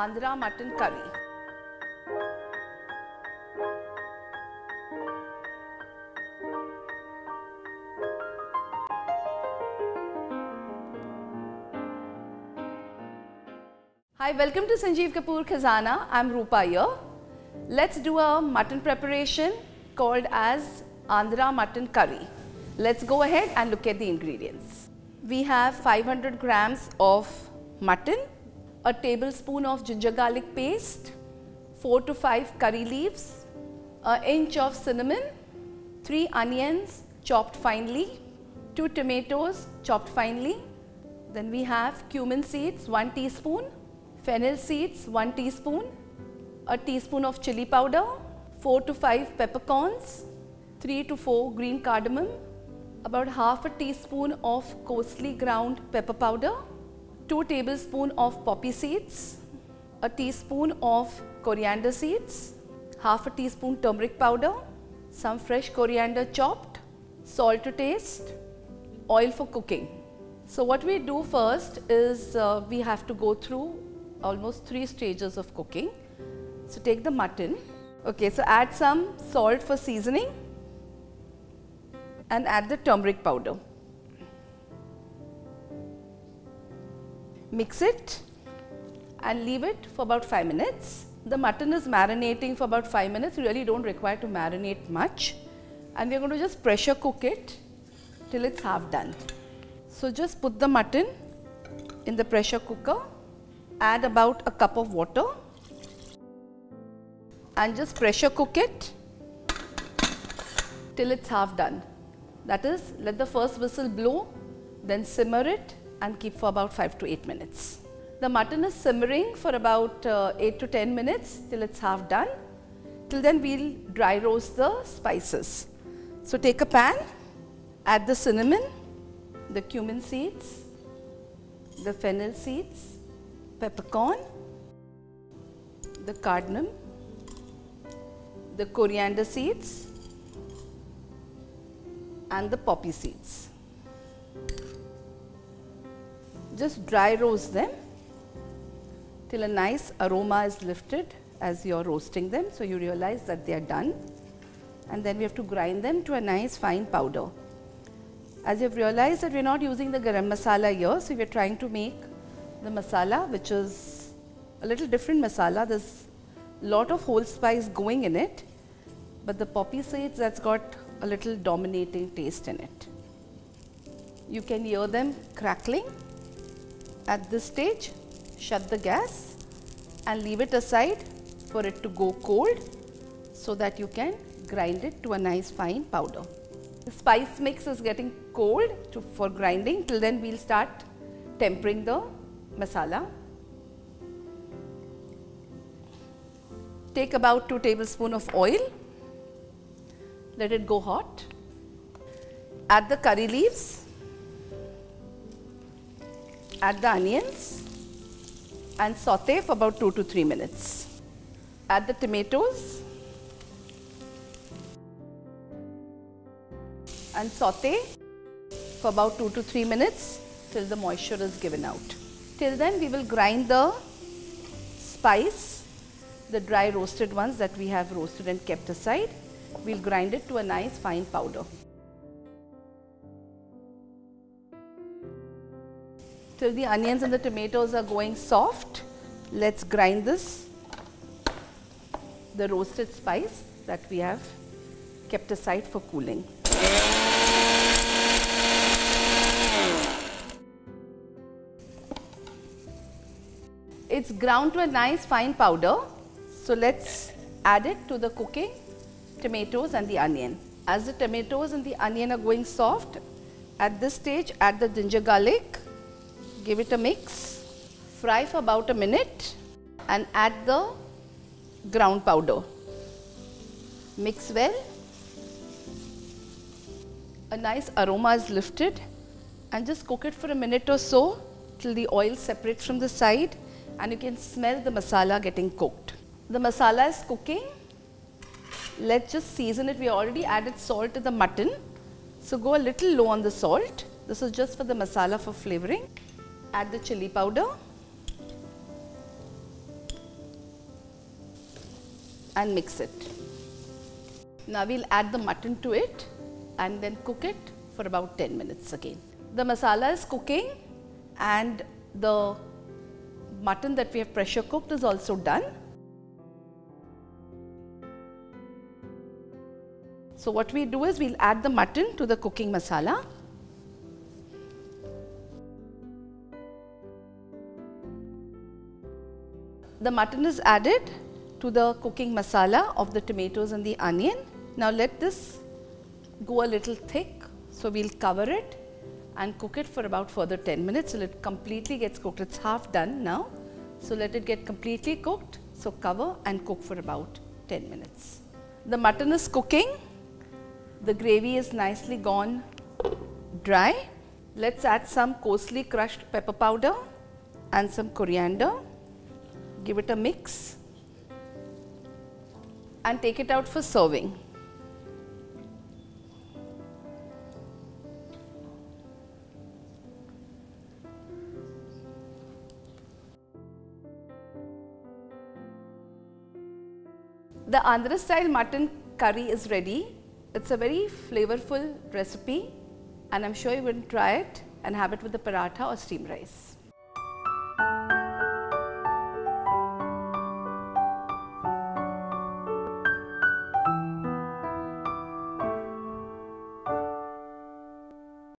Andhra mutton curry. Hi, welcome to Sanjeev Kapoor Khazana. I'm Rupa here. Let's do a mutton preparation called as Andhra mutton curry. Let's go ahead and look at the ingredients. We have 500 grams of mutton, a tablespoon of ginger garlic paste, 4 to 5 curry leaves, an inch of cinnamon, 3 onions chopped finely, 2 tomatoes chopped finely. Then we have cumin seeds 1 teaspoon, fennel seeds 1 teaspoon, a teaspoon of chili powder, 4 to 5 peppercorns, 3 to 4 green cardamom, about half a teaspoon of coarsely ground pepper powder, 2 tablespoon of poppy seeds, a teaspoon of coriander seeds, half a teaspoon turmeric powder, some fresh coriander chopped, salt to taste, oil for cooking. So what we do first is uh, we have to go through almost three stages of cooking. So take the mutton. Okay, so add some salt for seasoning and add the turmeric powder. Mix it and leave it for about 5 minutes. The mutton is marinating for about 5 minutes. You really don't require to marinate much. And we're going to just pressure cook it till it's half done. So just put the mutton in the pressure cooker, add about a cup of water and just pressure cook it till it's half done. That is, let the first whistle blow, then simmer it and keep for about 5 to 8 minutes. The mutton is simmering for about uh, 8 to 10 minutes till it's half done. Till then we'll dry roast the spices. So take a pan, add the cinnamon, the cumin seeds, the fennel seeds, peppercorn, the cardamom, the coriander seeds and the poppy seeds. Just dry roast them till a nice aroma is lifted as you are roasting them. So, you realize that they are done and then we have to grind them to a nice fine powder. As you have realized that we are not using the garam masala here, so we are trying to make the masala which is a little different masala. There's lot of whole spice going in it, but the poppy seeds that's got a little dominating taste in it. You can hear them crackling. At this stage, shut the gas and leave it aside for it to go cold so that you can grind it to a nice fine powder. The spice mix is getting cold to, for grinding. Till then, we'll start tempering the masala. Take about 2 tablespoon of oil. Let it go hot. Add the curry leaves. Add the onions and saute for about 2 to 3 minutes. Add the tomatoes and saute for about 2 to 3 minutes till the moisture is given out. Till then we will grind the spice, the dry roasted ones that we have roasted and kept aside. We will grind it to a nice fine powder. Till the onions and the tomatoes are going soft, let's grind this, the roasted spice that we have kept aside for cooling. It's ground to a nice fine powder. So let's add it to the cooking tomatoes and the onion. As the tomatoes and the onion are going soft, at this stage add the ginger garlic, give it a mix, fry for about a minute and add the ground powder. Mix well. A nice aroma is lifted and just cook it for a minute or so till the oil separates from the side and you can smell the masala getting cooked. The masala is cooking. Let's just season it. We already added salt to the mutton. So go a little low on the salt. This is just for the masala for flavoring. Add the chili powder. and mix it. Now we'll add the mutton to it and then cook it for about 10 minutes again. The masala is cooking and the mutton that we have pressure cooked is also done. So what we do is we'll add the mutton to the cooking masala. The mutton is added to the cooking masala of the tomatoes and the onion. Now let this go a little thick. So we'll cover it and cook it for about further 10 minutes till it completely gets cooked. It's half done now. So let it get completely cooked. So cover and cook for about 10 minutes. The mutton is cooking. The gravy is nicely gone dry. Let's add some coarsely crushed pepper powder and some coriander. Give it a mix and take it out for serving. The Andhra style mutton curry is ready. It's a very flavorful recipe and I'm sure you will try it and have it with the paratha or steamed rice.